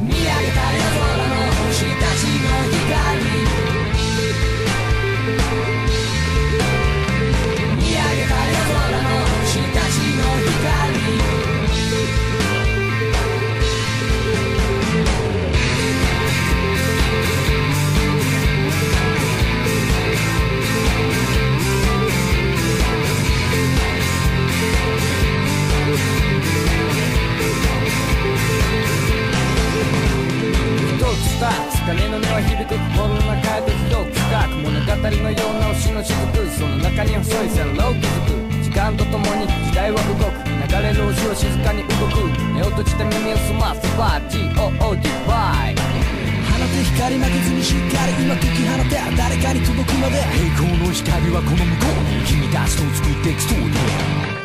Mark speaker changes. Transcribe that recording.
Speaker 1: Me の音は響く心の中へと広く深く物語のような星の雫その中に細い線路を築く。時間とともに時代は動く。流れる星は静かに動く。目を閉じて耳を澄ますバー GOO ディバイ。放て光負けずにしっかり今解き放て誰かに届くまで
Speaker 2: 栄光の光はこの向こうに。君たちと作っていくストーリー。